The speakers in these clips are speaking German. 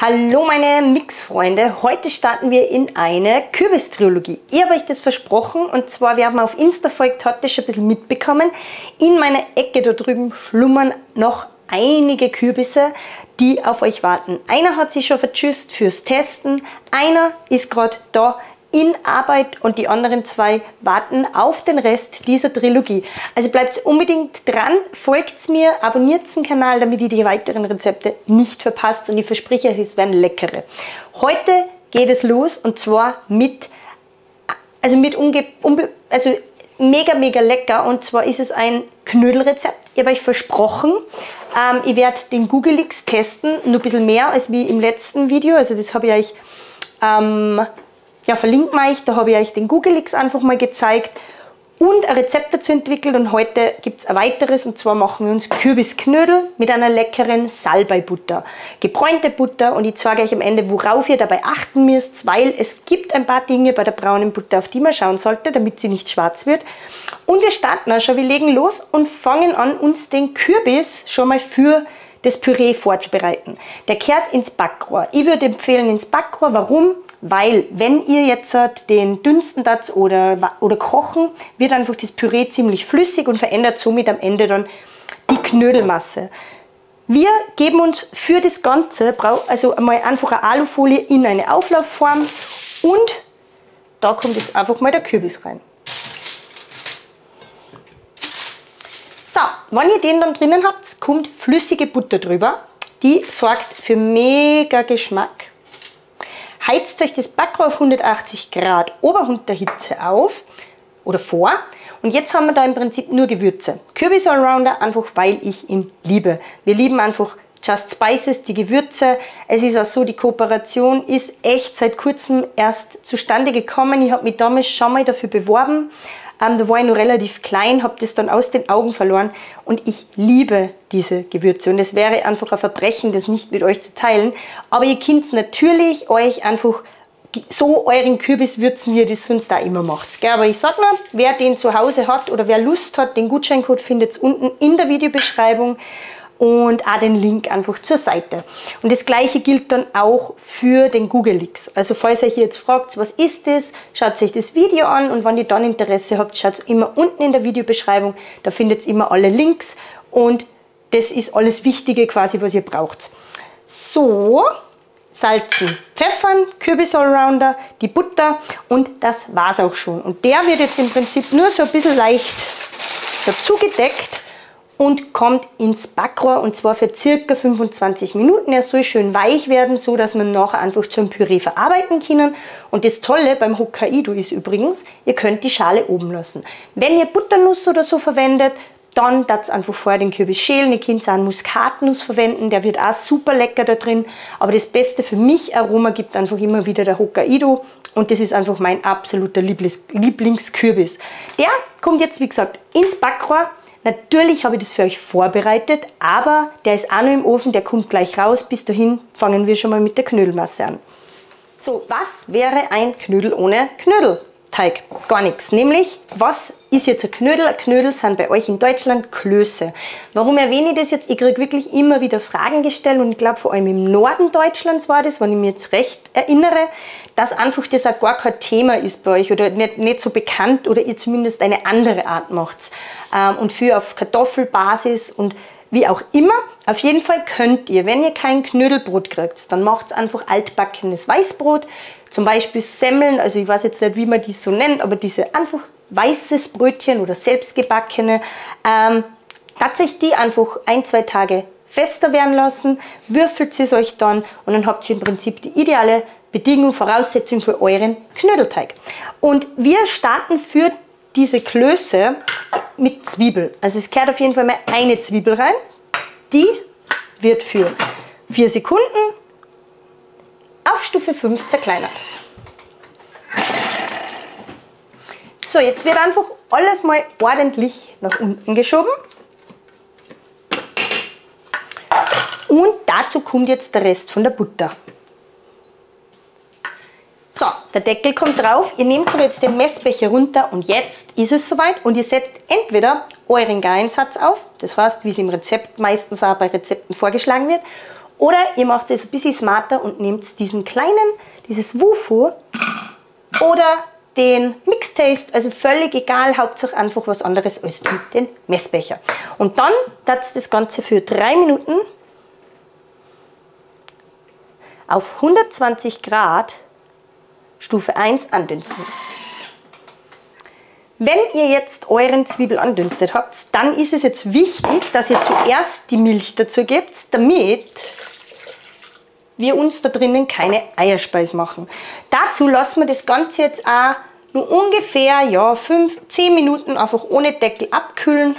Hallo meine Mixfreunde, heute starten wir in eine Kürbistriologie. Ich habe euch das versprochen und zwar, wer mir auf Insta folgt, hat das schon ein bisschen mitbekommen. In meiner Ecke da drüben schlummern noch einige Kürbisse, die auf euch warten. Einer hat sich schon vertschüsst fürs Testen, einer ist gerade da in Arbeit und die anderen zwei warten auf den Rest dieser Trilogie. Also bleibt unbedingt dran, folgt mir, abonniert den Kanal, damit ihr die weiteren Rezepte nicht verpasst und ich verspreche es werden leckere. Heute geht es los und zwar mit, also mit unge, unbe, also mega, mega lecker und zwar ist es ein Knödelrezept. Ich habe euch versprochen, ähm, ich werde den Googleix testen, nur ein bisschen mehr als wie im letzten Video, also das habe ich euch ähm, ja, verlinkt mal ich, da habe ich euch den Googleix einfach mal gezeigt und ein Rezept dazu entwickelt und heute gibt es ein weiteres und zwar machen wir uns Kürbisknödel mit einer leckeren Salbeibutter. Gebräunte Butter und ich zeige euch am Ende, worauf ihr dabei achten müsst, weil es gibt ein paar Dinge bei der braunen Butter, auf die man schauen sollte, damit sie nicht schwarz wird. Und wir starten auch schon, wir legen los und fangen an, uns den Kürbis schon mal für das Püree vorzubereiten. Der kehrt ins Backrohr. Ich würde empfehlen ins Backrohr. Warum? Weil, wenn ihr jetzt den dünsten das oder, oder kochen, wird einfach das Püree ziemlich flüssig und verändert somit am Ende dann die Knödelmasse. Wir geben uns für das Ganze also einmal einfach eine Alufolie in eine Auflaufform und da kommt jetzt einfach mal der Kürbis rein. So, wenn ihr den dann drinnen habt, kommt flüssige Butter drüber. Die sorgt für mega Geschmack heizt euch das Backrohr auf 180 Grad Oberhunterhitze auf oder vor. Und jetzt haben wir da im Prinzip nur Gewürze. Kürbis Allrounder, einfach weil ich ihn liebe. Wir lieben einfach Just Spices, die Gewürze. Es ist auch so, die Kooperation ist echt seit kurzem erst zustande gekommen. Ich habe mich damals schon mal dafür beworben. Ähm, da war ich noch relativ klein, habe das dann aus den Augen verloren und ich liebe diese Gewürze. Und es wäre einfach ein Verbrechen, das nicht mit euch zu teilen. Aber ihr könnt natürlich euch einfach so euren Kürbis würzen, wie ihr das sonst auch immer macht. Aber ich sag mal, wer den zu Hause hat oder wer Lust hat, den Gutscheincode findet ihr unten in der Videobeschreibung und auch den Link einfach zur Seite. Und das gleiche gilt dann auch für den Google Leaks. Also falls ihr euch jetzt fragt, was ist das, schaut euch das Video an und wenn ihr dann Interesse habt, schaut immer unten in der Videobeschreibung, da findet ihr immer alle Links und das ist alles Wichtige quasi, was ihr braucht. So, salzen, pfeffern, Kürbis Allrounder, die Butter und das war's auch schon. Und der wird jetzt im Prinzip nur so ein bisschen leicht dazu gedeckt und kommt ins Backrohr und zwar für circa 25 Minuten. Er soll schön weich werden, so dass man nachher einfach zum Püree verarbeiten können. Und das Tolle beim Hokkaido ist übrigens, ihr könnt die Schale oben lassen. Wenn ihr Butternuss oder so verwendet, dann das einfach vorher den Kürbis schälen. Ihr könnt auch einen Muskatnuss verwenden, der wird auch super lecker da drin. Aber das Beste für mich Aroma gibt einfach immer wieder der Hokkaido und das ist einfach mein absoluter Lieblings Lieblingskürbis. Der kommt jetzt, wie gesagt, ins Backrohr Natürlich habe ich das für euch vorbereitet, aber der ist auch noch im Ofen, der kommt gleich raus. Bis dahin fangen wir schon mal mit der Knödelmasse an. So, was wäre ein Knödel ohne Knödelteig? Gar nichts. Nämlich, was ist jetzt ein Knödel? Ein Knödel sind bei euch in Deutschland Klöße. Warum erwähne ich das jetzt? Ich kriege wirklich immer wieder Fragen gestellt und ich glaube vor allem im Norden Deutschlands war das, wenn ich mich jetzt recht erinnere, dass einfach das auch gar kein Thema ist bei euch oder nicht, nicht so bekannt oder ihr zumindest eine andere Art macht ähm, und für auf Kartoffelbasis und wie auch immer. Auf jeden Fall könnt ihr, wenn ihr kein Knödelbrot kriegt, dann macht einfach altbackenes Weißbrot, zum Beispiel Semmeln, also ich weiß jetzt nicht, wie man die so nennt, aber diese einfach weißes Brötchen oder selbstgebackene, ähm, tatsächlich die einfach ein, zwei Tage fester werden lassen, würfelt es euch dann und dann habt ihr im Prinzip die ideale Bedingung, Voraussetzung für euren Knödelteig. Und wir starten für diese Klöße mit Zwiebel. Also es kehrt auf jeden Fall mal eine Zwiebel rein. Die wird für 4 Sekunden auf Stufe 5 zerkleinert. So, jetzt wird einfach alles mal ordentlich nach unten geschoben. Und dazu kommt jetzt der Rest von der Butter. Der Deckel kommt drauf. Ihr nehmt aber jetzt den Messbecher runter und jetzt ist es soweit und ihr setzt entweder euren Gareinsatz auf, das heißt, wie es im Rezept meistens auch bei Rezepten vorgeschlagen wird, Oder ihr macht es ein bisschen smarter und nehmt diesen kleinen, dieses Wufu oder den Mixtaste, also völlig egal, Hauptsache einfach was anderes als den Messbecher. Und dann das das Ganze für drei Minuten auf 120 Grad Stufe 1 andünsten. Wenn ihr jetzt euren Zwiebel andünstet habt, dann ist es jetzt wichtig, dass ihr zuerst die Milch dazu gebt, damit wir uns da drinnen keine Eierspeis machen. Dazu lassen wir das Ganze jetzt auch nur ungefähr ja, 5, 10 Minuten einfach ohne Deckel abkühlen,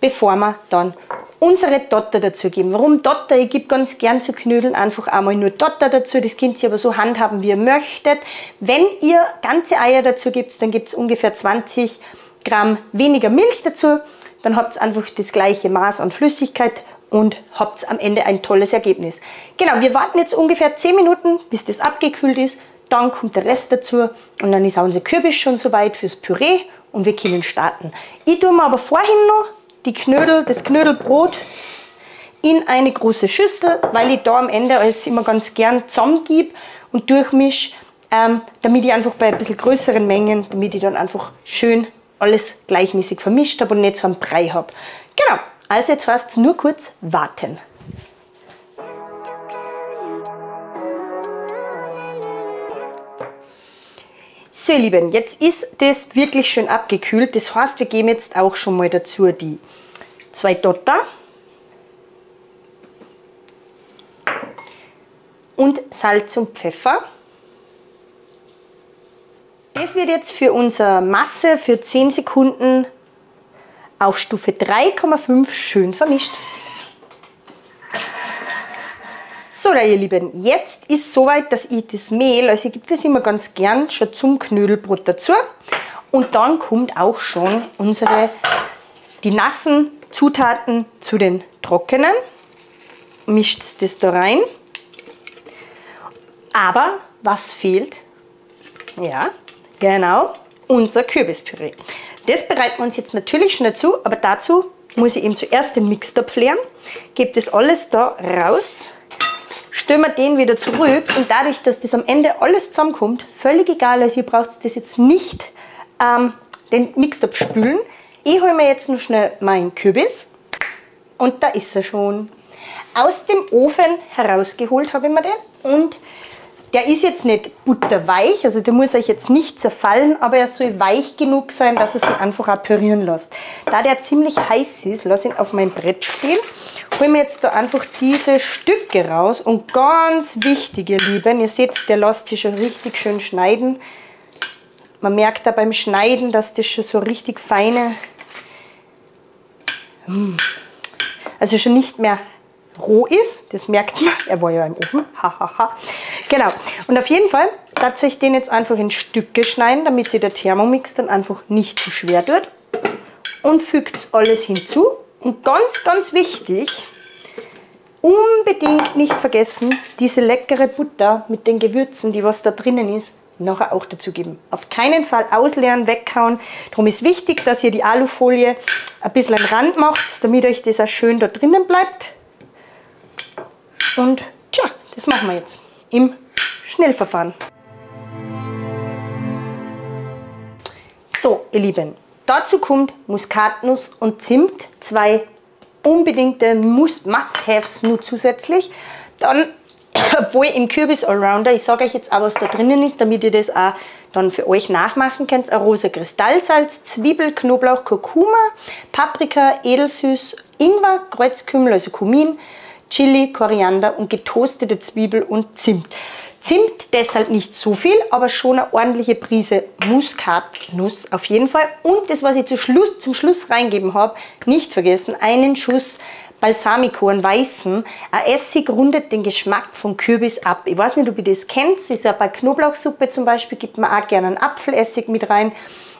bevor wir dann unsere Dotter dazu geben. Warum Dotter? Ich gebe ganz gern zu Knödeln einfach einmal nur Dotter dazu. Das könnt ihr aber so handhaben, wie ihr möchtet. Wenn ihr ganze Eier dazu gibt, dann gibt es ungefähr 20 Gramm weniger Milch dazu. Dann habt ihr einfach das gleiche Maß an Flüssigkeit und habt am Ende ein tolles Ergebnis. Genau, wir warten jetzt ungefähr 10 Minuten, bis das abgekühlt ist. Dann kommt der Rest dazu und dann ist auch unser Kürbis schon soweit fürs Püree und wir können starten. Ich tue mir aber vorhin noch die Knödel, das Knödelbrot in eine große Schüssel, weil ich da am Ende alles immer ganz gern zusammengebe und durchmische, ähm, damit ich einfach bei ein bisschen größeren Mengen, damit ich dann einfach schön alles gleichmäßig vermischt habe und nicht so einen Brei habe. Genau, also jetzt heißt es nur kurz warten. So, ihr Lieben, jetzt ist das wirklich schön abgekühlt. Das heißt, wir geben jetzt auch schon mal dazu die zwei Dotter und Salz und Pfeffer. Das wird jetzt für unsere Masse für 10 Sekunden auf Stufe 3,5 schön vermischt. So, ihr Lieben, jetzt ist soweit, dass ich das Mehl, also ich gebe das immer ganz gern schon zum Knödelbrot dazu. Und dann kommt auch schon unsere, die nassen Zutaten zu den trockenen. Mischt das da rein. Aber was fehlt? Ja, genau, unser Kürbispüree. Das bereiten wir uns jetzt natürlich schon dazu, aber dazu muss ich eben zuerst den Mixtopf leeren, gebe das alles da raus stellen wir den wieder zurück und dadurch, dass das am Ende alles zusammenkommt, völlig egal, also ihr braucht das jetzt nicht ähm, den Mixtopf spülen. Ich hole mir jetzt noch schnell meinen Kürbis und da ist er schon. Aus dem Ofen herausgeholt habe ich mir den und der ist jetzt nicht butterweich, also der muss euch jetzt nicht zerfallen, aber er soll weich genug sein, dass er sich einfach auch pürieren lässt. Da der ziemlich heiß ist, lasse ich ihn auf mein Brett stehen hole mir jetzt da einfach diese Stücke raus und ganz wichtig, ihr Lieben, ihr seht, der lässt sich schon richtig schön schneiden. Man merkt da beim Schneiden, dass das schon so richtig feine, hm, also schon nicht mehr roh ist. Das merkt man. Er war ja im Ofen. Genau. Und auf jeden Fall lasse ich den jetzt einfach in Stücke schneiden, damit sich der Thermomix dann einfach nicht zu schwer wird. Und fügt alles hinzu. Und ganz, ganz wichtig, unbedingt nicht vergessen, diese leckere Butter mit den Gewürzen, die was da drinnen ist, nachher auch dazu geben. Auf keinen Fall ausleeren, weghauen. Darum ist wichtig, dass ihr die Alufolie ein bisschen am Rand macht, damit euch das auch schön da drinnen bleibt. Und tja, das machen wir jetzt im Schnellverfahren. So, ihr Lieben, dazu kommt Muskatnuss und Zimt, zwei unbedingte Must-Haves nur zusätzlich. Dann, obwohl im Kürbis Allrounder, ich sage euch jetzt auch, was da drinnen ist, damit ihr das auch dann für euch nachmachen könnt. Ein rosa Kristallsalz, Zwiebel, Knoblauch, Kurkuma, Paprika, Edelsüß, Ingwer, Kreuzkümmel, also Kumin, Chili, Koriander und getoastete Zwiebel und Zimt. Zimt deshalb nicht so viel, aber schon eine ordentliche Prise Muskatnuss auf jeden Fall. Und das, was ich zum Schluss, zum Schluss reingeben habe, nicht vergessen, einen Schuss Balsamico, einen weißen. Ein Essig rundet den Geschmack vom Kürbis ab. Ich weiß nicht, ob ihr das kennt. Ist ja bei Knoblauchsuppe zum Beispiel, gibt man auch gerne einen Apfelessig mit rein.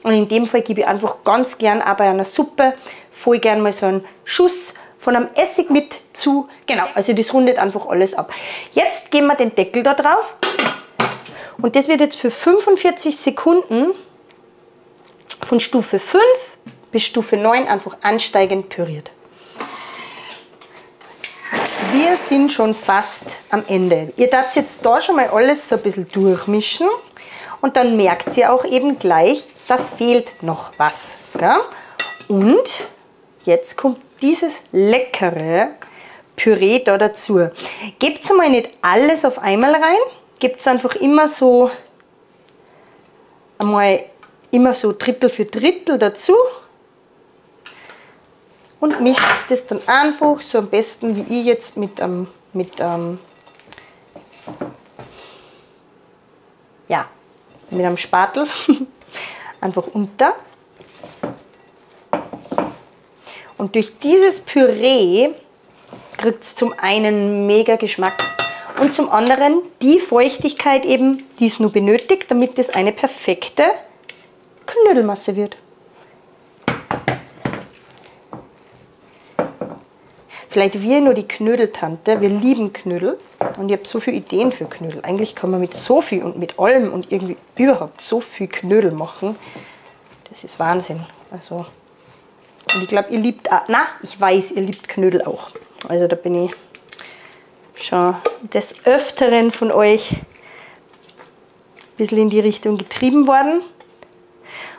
Und in dem Fall gebe ich einfach ganz gern auch bei einer Suppe voll gern mal so einen Schuss von einem Essig mit zu. Genau, also das rundet einfach alles ab. Jetzt geben wir den Deckel da drauf und das wird jetzt für 45 Sekunden von Stufe 5 bis Stufe 9 einfach ansteigend püriert. wir sind schon fast am Ende. Ihr darf jetzt da schon mal alles so ein bisschen durchmischen und dann merkt ihr auch eben gleich, da fehlt noch was. Gell? Und jetzt kommt dieses leckere Püree da dazu. Gebt mal nicht alles auf einmal rein, gebt einfach immer so einmal immer so Drittel für Drittel dazu und mischt das dann einfach so am besten wie ich jetzt mit einem, mit einem, ja, mit einem Spatel einfach unter. Und durch dieses Püree kriegt es zum einen mega Geschmack und zum anderen die Feuchtigkeit eben, die es nur benötigt, damit es eine perfekte Knödelmasse wird. Vielleicht wir nur die Knödeltante. Wir lieben Knödel und ich habe so viele Ideen für Knödel. Eigentlich kann man mit so viel und mit allem und irgendwie überhaupt so viel Knödel machen. Das ist Wahnsinn. Also, und ich glaube, ihr liebt, na, ich weiß, ihr liebt Knödel auch. Also da bin ich schon des Öfteren von euch ein bisschen in die Richtung getrieben worden.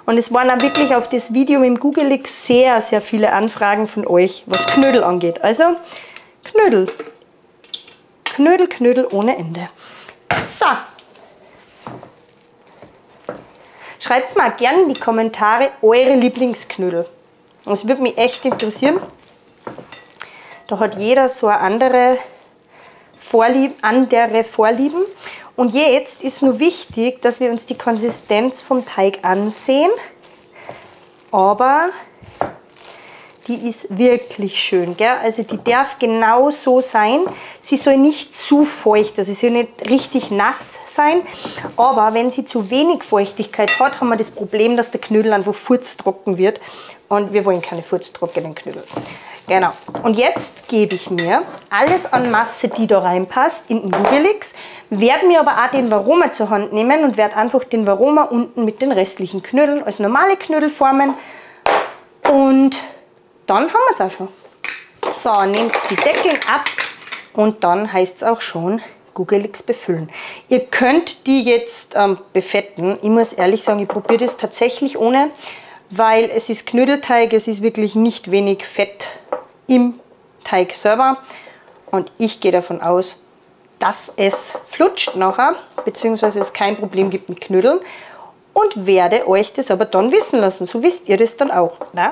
Und es waren auch wirklich auf das Video dem Google sehr, sehr viele Anfragen von euch, was Knödel angeht. Also Knödel. Knödel, Knödel ohne Ende. So. Schreibt mal gerne in die Kommentare eure Lieblingsknödel. Das würde mich echt interessieren. Da hat jeder so eine andere Vorlieb, andere Vorlieben. Und jetzt ist nur wichtig, dass wir uns die Konsistenz vom Teig ansehen. Aber die ist wirklich schön. Gell? Also die darf genau so sein. Sie soll nicht zu feucht, also sie soll nicht richtig nass sein. Aber wenn sie zu wenig Feuchtigkeit hat, haben wir das Problem, dass der Knödel einfach furztrocken wird. Und wir wollen keine furztrockenen Knödel. Genau. Und jetzt gebe ich mir alles an Masse, die da reinpasst, in den Nudelix, werde mir aber auch den Varoma zur Hand nehmen und werde einfach den Varoma unten mit den restlichen Knödeln als normale Knödel formen. Und dann haben wir es auch schon. So, nehmt die Deckel ab und dann heißt es auch schon Gugelix befüllen. Ihr könnt die jetzt ähm, befetten. Ich muss ehrlich sagen, ich probiere das tatsächlich ohne, weil es ist Knödelteig, es ist wirklich nicht wenig Fett im Teig selber. Und ich gehe davon aus, dass es flutscht nachher, beziehungsweise es kein Problem gibt mit Knödeln. Und werde euch das aber dann wissen lassen. So wisst ihr das dann auch. Ne?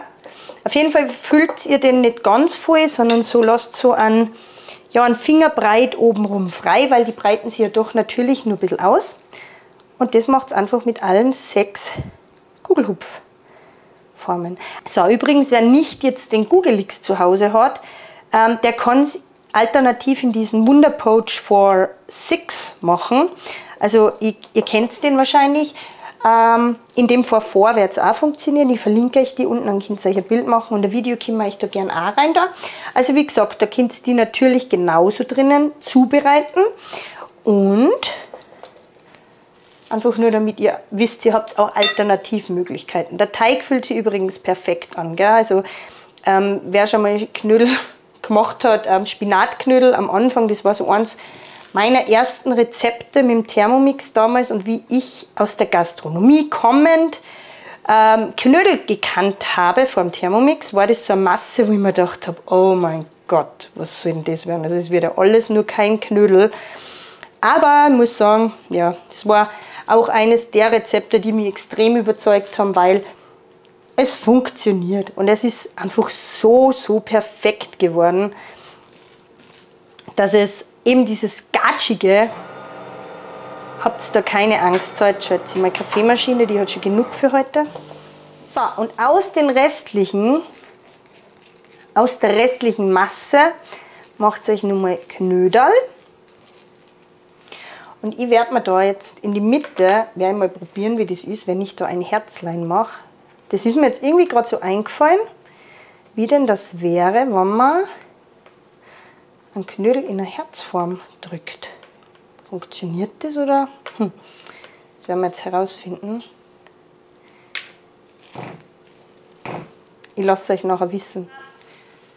Auf jeden Fall füllt ihr den nicht ganz voll, sondern so lasst so einen, ja, einen Fingerbreit obenrum frei, weil die breiten sich ja doch natürlich nur ein bisschen aus. Und das macht es einfach mit allen sechs Kugelhupf. Formen. So, übrigens, wer nicht jetzt den Googleix zu Hause hat, ähm, der kann es alternativ in diesen Wunder Poach for 6 machen. Also ich, ihr kennt den wahrscheinlich. Ähm, in dem Vor wird es auch funktionieren. Ich verlinke euch die unten, dann könnt ihr euch ein Bild machen und ein Video können wir euch da gerne auch rein da. Also wie gesagt, da könnt ihr die natürlich genauso drinnen zubereiten und Einfach nur damit ihr wisst, ihr habt auch Alternativmöglichkeiten. Der Teig fühlt sich übrigens perfekt an. Gell? Also ähm, wer schon mal Knödel gemacht hat, ähm, Spinatknödel am Anfang, das war so eins meiner ersten Rezepte mit dem Thermomix damals und wie ich aus der Gastronomie kommend ähm, Knödel gekannt habe vom Thermomix, war das so eine Masse, wo ich mir gedacht habe, oh mein Gott, was soll denn das werden? Also es wird ja alles nur kein Knödel. Aber ich muss sagen, ja, das war auch eines der Rezepte, die mich extrem überzeugt haben, weil es funktioniert und es ist einfach so, so perfekt geworden, dass es eben dieses Gatschige, habt da keine Angst, so jetzt schaut meine Kaffeemaschine, die hat schon genug für heute. So, und aus den restlichen, aus der restlichen Masse macht euch nun mal Knödel. Und ich werde mir da jetzt in die Mitte, werde mal probieren, wie das ist, wenn ich da ein Herzlein mache. Das ist mir jetzt irgendwie gerade so eingefallen, wie denn das wäre, wenn man einen Knödel in eine Herzform drückt. Funktioniert das oder? Hm. Das werden wir jetzt herausfinden. Ich lasse euch nachher wissen.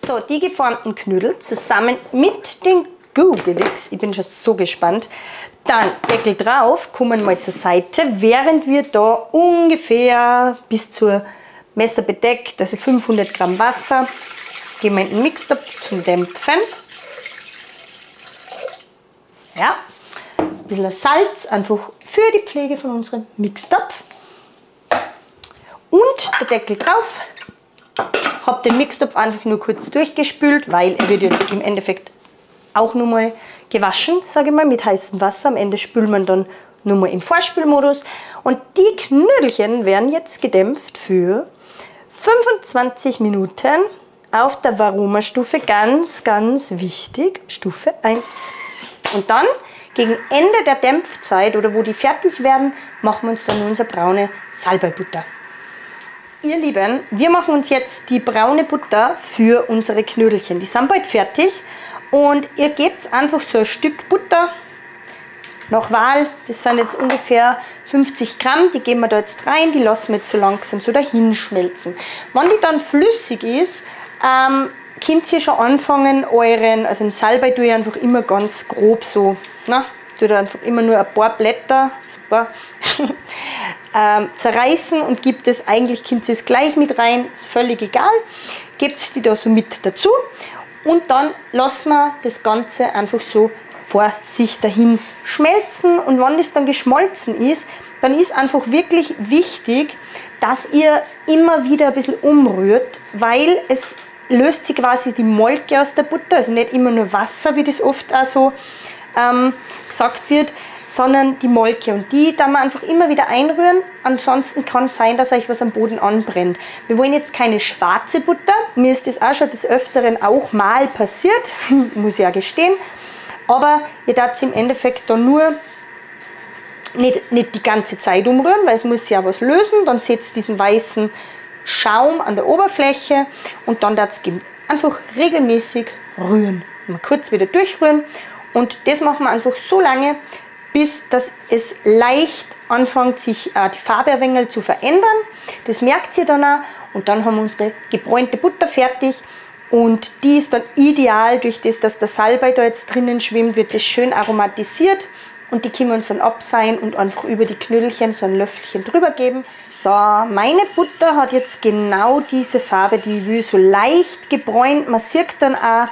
So, die geformten Knödel zusammen mit den Googelix. Ich bin schon so gespannt. Dann Deckel drauf, kommen mal zur Seite, während wir da ungefähr bis zur Messer bedeckt, also 500 Gramm Wasser, geben wir in den Mixtopf zum Dämpfen. Ja, ein bisschen Salz, einfach für die Pflege von unserem Mixtopf. Und der Deckel drauf. Habe den Mixtopf einfach nur kurz durchgespült, weil er wird jetzt im Endeffekt auch nur mal gewaschen, sage ich mal, mit heißem Wasser. Am Ende spült man dann nur mal im Vorspülmodus. Und die Knödelchen werden jetzt gedämpft für 25 Minuten auf der Varoma-Stufe. Ganz, ganz wichtig, Stufe 1. Und dann gegen Ende der Dämpfzeit oder wo die fertig werden, machen wir uns dann unsere braune Salbeibutter. Ihr Lieben, wir machen uns jetzt die braune Butter für unsere Knödelchen. Die sind bald fertig und ihr gebt einfach so ein Stück Butter nach Wahl. Das sind jetzt ungefähr 50 Gramm. Die geben wir da jetzt rein. Die lassen wir jetzt so langsam so dahin schmelzen. Wenn die dann flüssig ist, ähm, könnt ihr schon anfangen, euren, also den Salbei tue ich einfach immer ganz grob so, na, tue da einfach immer nur ein paar Blätter, super, ähm, zerreißen und gibt es, eigentlich könnt ihr es gleich mit rein, ist völlig egal, gebt die da so mit dazu und dann lassen wir das Ganze einfach so vor sich dahin schmelzen. Und wenn das dann geschmolzen ist, dann ist einfach wirklich wichtig, dass ihr immer wieder ein bisschen umrührt, weil es löst sich quasi die Molke aus der Butter, also nicht immer nur Wasser, wie das oft auch so ähm, gesagt wird, sondern die Molke. Und die da man einfach immer wieder einrühren. Ansonsten kann es sein, dass euch was am Boden anbrennt. Wir wollen jetzt keine schwarze Butter. Mir ist das auch schon des Öfteren auch mal passiert, muss ich ja gestehen. Aber ihr darf im Endeffekt dann nur nicht, nicht die ganze Zeit umrühren, weil es muss ja was lösen. Dann setzt diesen weißen Schaum an der Oberfläche und dann darf es einfach regelmäßig rühren. Mal kurz wieder durchrühren und das machen wir einfach so lange, bis dass es leicht anfängt, sich äh, die Farbe ein zu verändern. Das merkt ihr dann auch und dann haben wir unsere gebräunte Butter fertig und die ist dann ideal, durch das, dass der Salbei da jetzt drinnen schwimmt, wird es schön aromatisiert und die können wir uns dann abseihen und einfach über die Knödelchen so ein Löffelchen drüber geben. So, meine Butter hat jetzt genau diese Farbe, die ich will, so leicht gebräunt. Man sieht dann auch,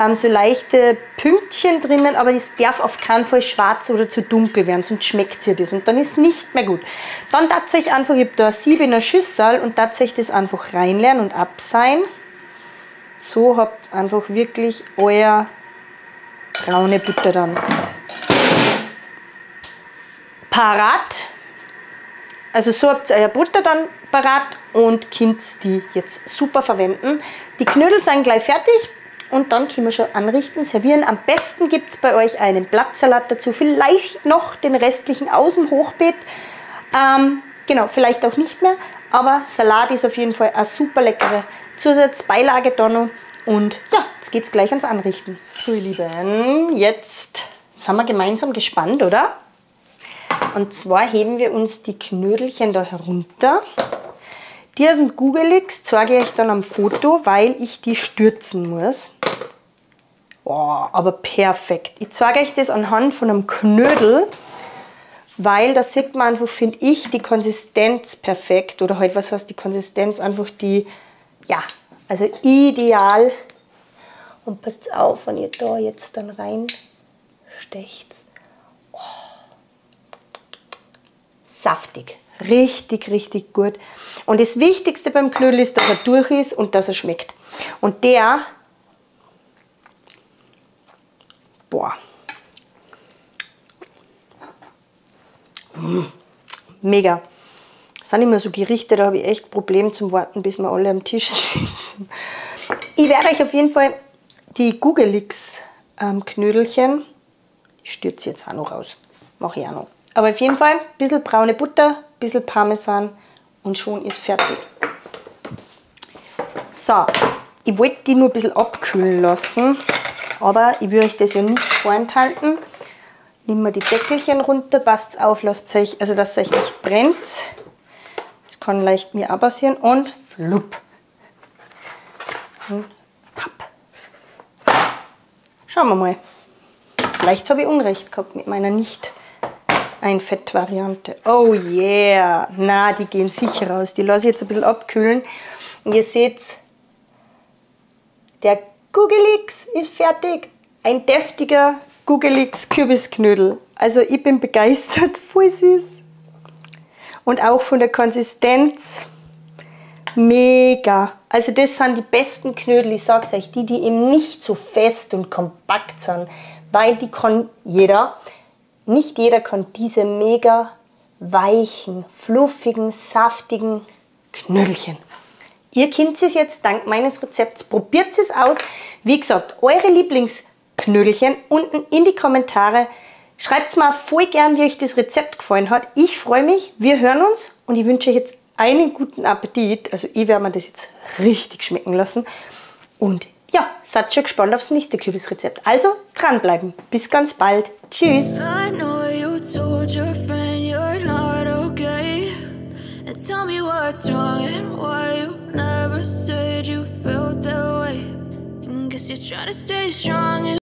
ähm, so leichte Pünktchen drinnen, aber es darf auf keinen Fall schwarz oder zu dunkel werden, sonst schmeckt ihr das und dann ist nicht mehr gut. Dann tatsächlich einfach, ich habe da ein Sieb in der Schüssel und tatsächlich das einfach reinlernen und abseihen. So habt ihr einfach wirklich euer braune Butter dann parat. Also so habt ihr euer Butter dann parat und könnt die jetzt super verwenden. Die Knödel sind gleich fertig. Und dann können wir schon anrichten, servieren. Am besten gibt es bei euch einen Blattsalat dazu. Vielleicht noch den restlichen aus dem Hochbeet. Ähm, genau, vielleicht auch nicht mehr. Aber Salat ist auf jeden Fall eine super leckere Zusatzbeilage noch. Und ja, jetzt geht es gleich ans Anrichten. So ihr Lieben, jetzt sind wir gemeinsam gespannt, oder? Und zwar heben wir uns die Knödelchen da herunter. Die aus dem Googlix zeige ich euch dann am Foto, weil ich die stürzen muss. Oh, aber perfekt. Ich zeige euch das anhand von einem Knödel, weil da sieht man einfach, finde ich, die Konsistenz perfekt. Oder halt, was heißt die Konsistenz? Einfach die, ja, also ideal. Und passt auf, wenn ihr da jetzt dann reinstecht. Saftig. Richtig, richtig gut. Und das Wichtigste beim Knödel ist, dass er durch ist und dass er schmeckt. Und der, boah, mmh, mega. Das sind immer so Gerichte, da habe ich echt Probleme zum Warten, bis wir alle am Tisch sitzen. Ich werde euch auf jeden Fall die Gugelix ähm, Knödelchen, ich stürze jetzt auch noch raus, mache ich auch noch. Aber auf jeden Fall ein bisschen braune Butter, ein bisschen Parmesan und schon ist fertig. So, ich wollte die nur ein bisschen abkühlen lassen, aber ich will euch das ja nicht vorenthalten. Nehmen wir die Deckelchen runter, passt auf, lasst euch, also dass es euch nicht brennt. Das kann leicht mir auch passieren und flupp. Und papp. Schauen wir mal. Vielleicht habe ich Unrecht gehabt mit meiner nicht ein Fettvariante. Oh yeah! Na, die gehen sicher raus. Die lasse ich jetzt ein bisschen abkühlen. Und ihr seht, der Gugelix ist fertig. Ein deftiger Gugelix Kürbisknödel. Also ich bin begeistert, voll süß. Und auch von der Konsistenz mega. Also das sind die besten Knödel, ich sag's euch, die, die eben nicht so fest und kompakt sind, weil die kann jeder. Nicht jeder kann diese mega weichen, fluffigen, saftigen Knödelchen. Ihr könnt es jetzt dank meines Rezepts, probiert es aus. Wie gesagt, eure Lieblingsknödelchen unten in die Kommentare. Schreibt mal voll gern, wie euch das Rezept gefallen hat. Ich freue mich, wir hören uns und ich wünsche euch jetzt einen guten Appetit. Also ich werde mir das jetzt richtig schmecken lassen. Und ja, seid schon gespannt aufs nächste Kürbisrezept. Also dranbleiben. Bis ganz bald. Tschüss. Tell me what's wrong and why you never said you felt that way. And guess you're trying to stay strong.